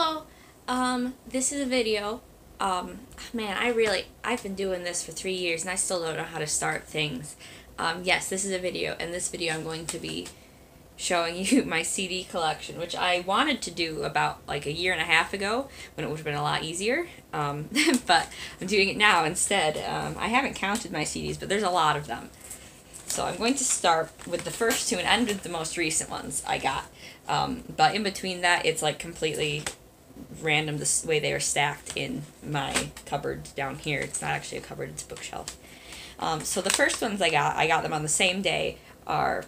Hello, um, this is a video. Um, man, I really, I've been doing this for three years and I still don't know how to start things. Um, yes, this is a video, and this video I'm going to be showing you my CD collection, which I wanted to do about like a year and a half ago when it would have been a lot easier. Um, but I'm doing it now instead. Um, I haven't counted my CDs, but there's a lot of them. So I'm going to start with the first two and end with the most recent ones I got. Um, but in between that, it's like completely random the way they are stacked in my cupboard down here. It's not actually a cupboard, it's a bookshelf. Um, so the first ones I got, I got them on the same day, are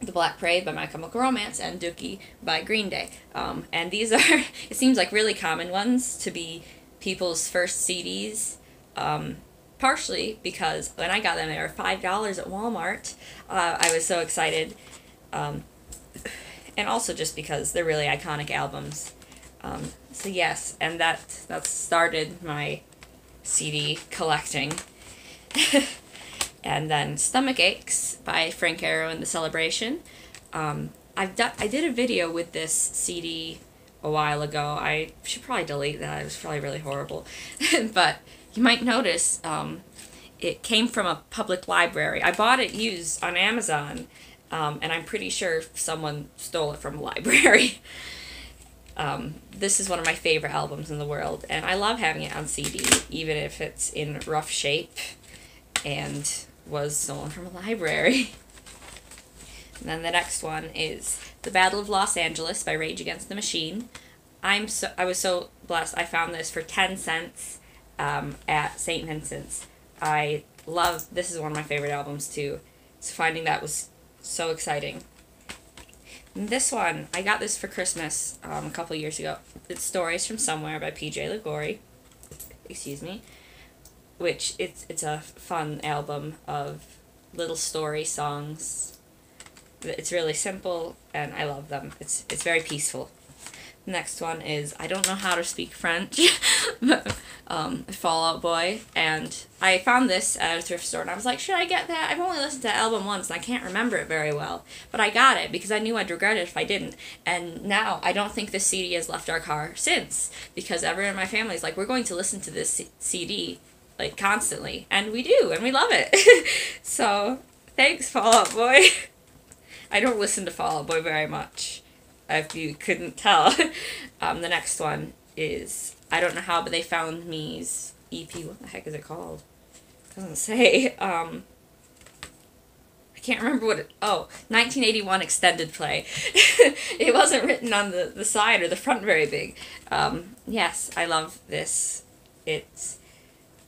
The Black Parade by My Chemical Romance and Dookie by Green Day. Um, and these are, it seems like really common ones to be people's first CDs. Um, partially because when I got them, they were five dollars at Walmart. Uh, I was so excited, um, and also just because they're really iconic albums. Um, so yes, and that that started my CD collecting. and then Stomachaches by Frank Iero and the Cellabration. Um, I've done I did a video with this CD a while ago. I should probably delete that. It was probably really horrible, but you might notice um, it came from a public library. I bought it used on Amazon, um, and I'm pretty sure someone stole it from a library. um, this is one of my favorite albums in the world, and I love having it on CD, even if it's in rough shape and was stolen from a library. and then the next one is The Battle of Los Angeles by Rage Against the Machine. I'm so I was so blessed. I found this for 10 cents um, at St. Vincent's. I love this is one of my favorite albums too. So finding that was so exciting. This one, I got this for Christmas um, a couple years ago. It's Stories from Somewhere by PJ Liguori. Excuse me. Which it's it's a fun album of little story songs. It's really simple and I love them. It's it's very peaceful. Next one is I don't know how to speak French, um, Fall Out Boy, and I found this at a thrift store and I was like, should I get that? I've only listened to the album once and I can't remember it very well, but I got it because I knew I'd regret it if I didn't. And now I don't think this CD has left our car since because everyone in my family is like, we're going to listen to this C- CD like constantly, and we do, and we love it. so thanks, Fall Out Boy. I don't listen to Fall Out Boy very much if you couldn't tell. um, the next one is I don't know how, but they found me's EP. What the heck is it called? It doesn't say. Um, I can't remember what it. Oh, 1981 extended play. it wasn't written on the, the side or the front very big. Um, yes, I love this. It's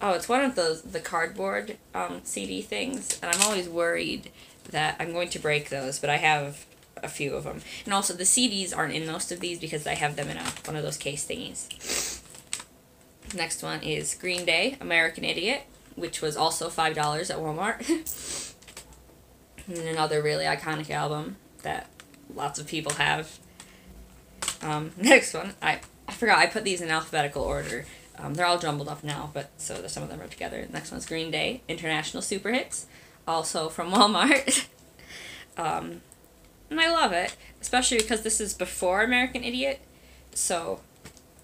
oh, it's one of those the cardboard um, CD things, and I'm always worried that I'm going to break those, but I have a few of them. And also the CDs aren't in most of these because I have them in a, one of those case thingies. Next one is Green Day, American Idiot, which was also $5 at Walmart. and another really iconic album that lots of people have. Um, next one, I, I forgot, I put these in alphabetical order. Um, they're all jumbled up now, but so some of them are together. Next one's Green Day, International Super Hits, also from Walmart. um, and I love it, especially because this is before American Idiot. So,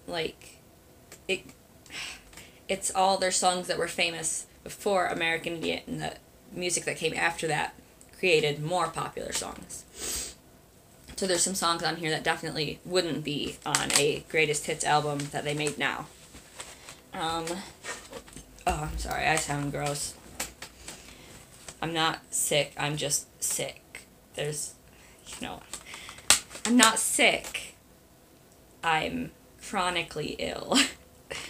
like, it it's all their songs that were famous before American Idiot, and the music that came after that created more popular songs. So there's some songs on here that definitely wouldn't be on a greatest hits album that they made now. Um, oh, I'm sorry, I sound gross. I'm not sick. I'm just sick. There's know, I'm not sick. I'm chronically ill.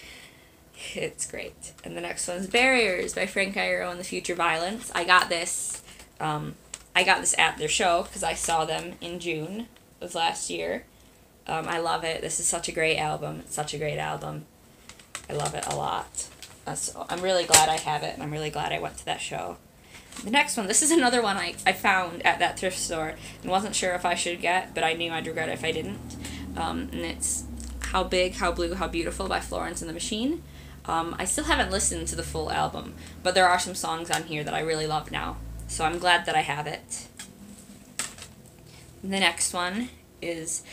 it's great. And the next one's Barriers by Frank Iero and the Future Violence. I got this. Um, I got this at their show because I saw them in June of last year. Um, I love it. This is such a great album. It's such a great album. I love it a lot. Uh, so I'm really glad I have it, and I'm really glad I went to that show. The next one, this is another one I, I found at that thrift store and wasn't sure if I should get, but I knew I'd regret it if I didn't. Um, and it's How Big, How Blue, How Beautiful by Florence and the Machine. Um, I still haven't listened to the full album, but there are some songs on here that I really love now, so I'm glad that I have it. The next one is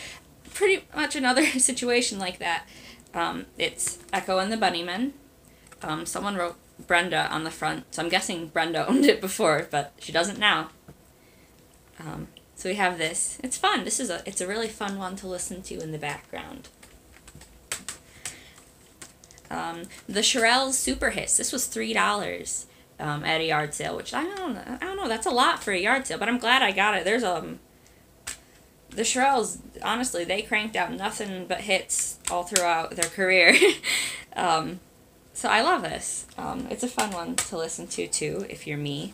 pretty much another situation like that. Um, it's Echo and the Bunnymen. Um, someone wrote Brenda on the front, so I'm guessing Brenda owned it before, but she doesn't now. Um, so we have this. It's fun. This is a it's a really fun one to listen to in the background. Um, the Shirelles Super Hits. This was three dollars um, at a yard sale, which I don't I don't know. That's a lot for a yard sale, but I'm glad I got it. There's um the Shirelles, honestly, they cranked out nothing but hits all throughout their career. um, so I love this. Um, it's a fun one to listen to too, if you're me,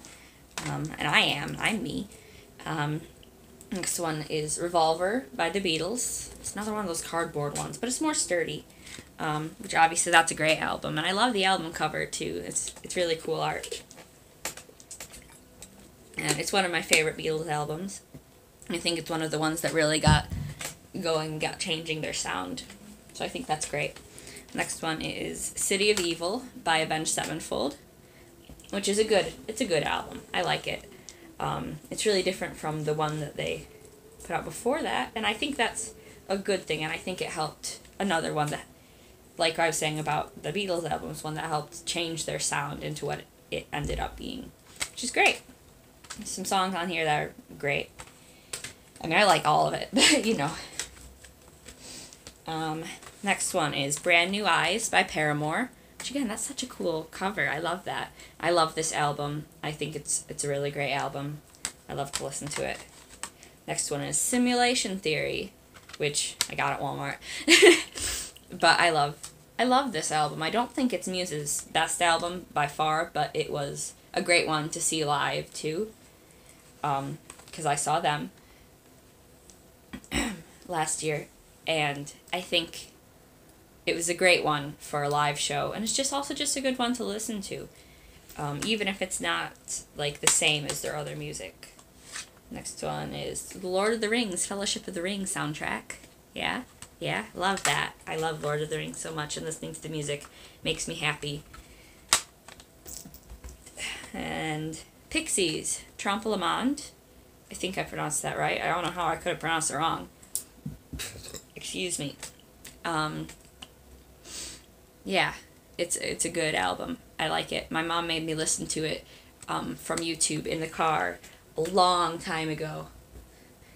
um, and I am. I'm me. Um, next one is Revolver by the Beatles. It's another one of those cardboard ones, but it's more sturdy. Um, which obviously that's a great album, and I love the album cover too. It's it's really cool art, and it's one of my favorite Beatles albums. I think it's one of the ones that really got going, got changing their sound. So I think that's great. Next one is City of Evil by Avenged Sevenfold, which is a good. It's a good album. I like it. Um, it's really different from the one that they put out before that, and I think that's a good thing. And I think it helped another one that like I was saying about the Beatles albums, one that helped change their sound into what it ended up being, which is great. There's some songs on here that are great. I mean, I like all of it, but you know. Um, next one is Brand New Eyes by Paramore. Which again, that's such a cool cover. I love that. I love this album. I think it's it's a really great album. I love to listen to it. Next one is Simulation Theory, which I got at Walmart. but I love I love this album. I don't think it's Muse's best album by far, but it was a great one to see live too. Um, because I saw them last year, and I think it was a great one for a live show, and it's just also just a good one to listen to, um, even if it's not like the same as their other music. Next one is the Lord of the Rings Fellowship of the Ring soundtrack. Yeah, yeah, love that. I love Lord of the Rings so much, and listening to the music makes me happy. And Pixies, Trompe. I think I pronounced that right. I don't know how I could have pronounced it wrong. Excuse me. Um, yeah, it's it's a good album. I like it. My mom made me listen to it um, from YouTube in the car a long time ago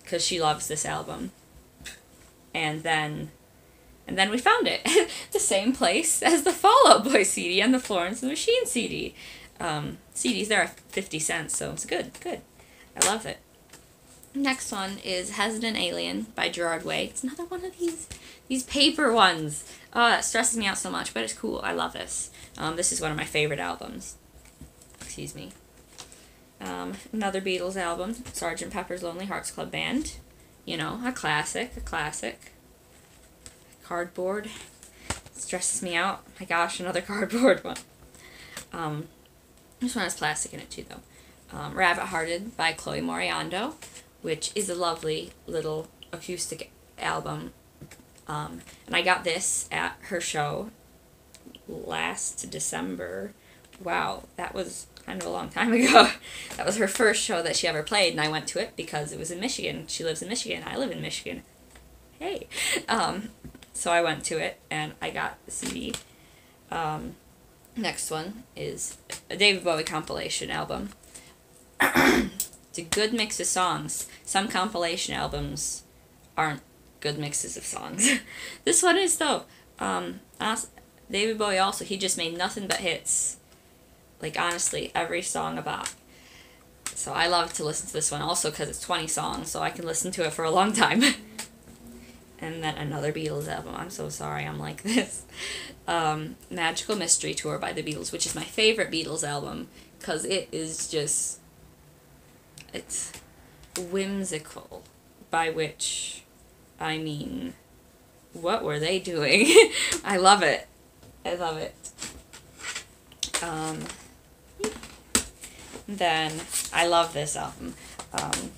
because she loves this album. And then and then we found it the same place as the Fall Out Boy CD and the Florence and the Machine CD. Um, CDs there are 50 cents, so it's good, good. I love it. Next one is Hesitant Alien by Gerard Way. It's another one of these these paper ones. Oh, it stresses me out so much, but it's cool. I love this. Um, this is one of my favorite albums. Excuse me. Um, another Beatles album, Sgt. Pepper's Lonely Hearts Club Band. You know, a classic, a classic. Cardboard. It stresses me out. My gosh, another cardboard one. Um, this one has plastic in it too, though. Um, Rabbit Hearted by Chloe Moriondo which is a lovely little acoustic album. Um, and I got this at her show last December. Wow, that was kind of a long time ago. that was her first show that she ever played, and I went to it because it was in Michigan. She lives in Michigan. I live in Michigan. Hey. Um, so I went to it, and I got the CD. Um, next one is a David Bowie compilation album. It's a good mix of songs. Some compilation albums aren't good mixes of songs. this one is though. Um, David Bowie also he just made nothing but hits. Like honestly, every song about. So I love to listen to this one also because it's twenty songs, so I can listen to it for a long time. and then another Beatles album. I'm so sorry, I'm like this. Um, Magical Mystery Tour by the Beatles, which is my favorite Beatles album because it is just it's whimsical, by which I mean, what were they doing? I love it. I love it. Um, then I love this album. Um,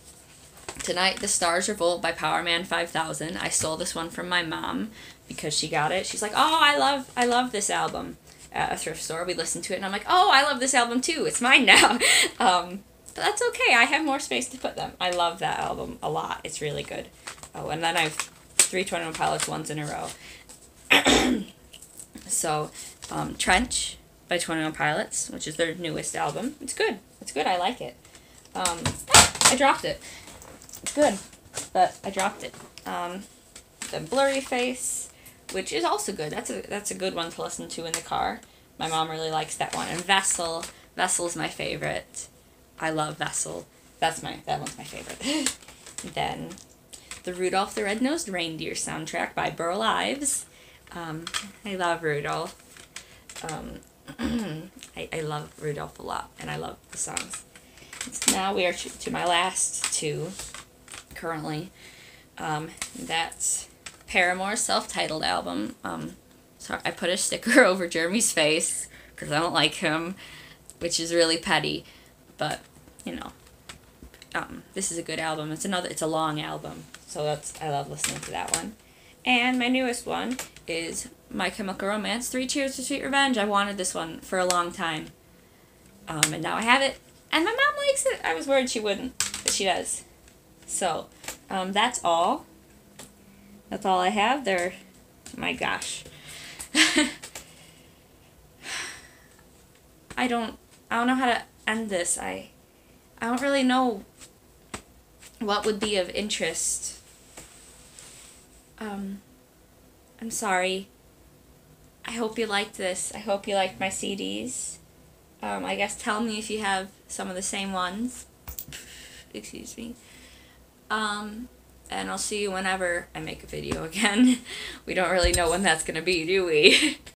Tonight the Stars Revolt by Powerman 5000. I stole this one from my mom because she got it. She's like, "Oh, I love I love this album." At a thrift store, we listened to it, and I'm like, "Oh, I love this album too. It's mine now." um, but that's okay. I have more space to put them. I love that album a lot. It's really good. Oh, and then I've three Twenty One Pilots ones in a row. so, um, Trench by Twenty One Pilots, which is their newest album. It's good. It's good. I like it. Um, I dropped it. It's good, but I dropped it. Um, the Blurryface, which is also good. That's a that's a good one to listen to in the car. My mom really likes that one. And Vessel, Vessel's my favorite. I love Vessel. That's my that one's my favorite. then, the Rudolph the Red-Nosed Reindeer soundtrack by Burl Ives. Um, I love Rudolph. Um, I, I love Rudolph a lot, and I love the songs. Now we are to, to my last two currently. Um, that's Paramore's self-titled album. Um, so I put a sticker over Jeremy's face because I don't like him, which is really petty. But you know, um, this is a good album. It's another. It's a long album, so that's I love listening to that one. And my newest one is My Chemical Romance. Three Cheers for Sweet Revenge. I wanted this one for a long time, um, and now I have it. And my mom likes it. I was worried she wouldn't, but she does. So, um, that's all. That's all I have. There. My gosh. I don't. I don't know how to end this. I. I don't really know what would be of interest. Um, I'm sorry. I hope you liked this. I hope you liked my CDs. Um, I guess tell me if you have some of the same ones. Excuse me. Um, and I'll see you whenever I make a video again. we don't really know when that's to be, do we?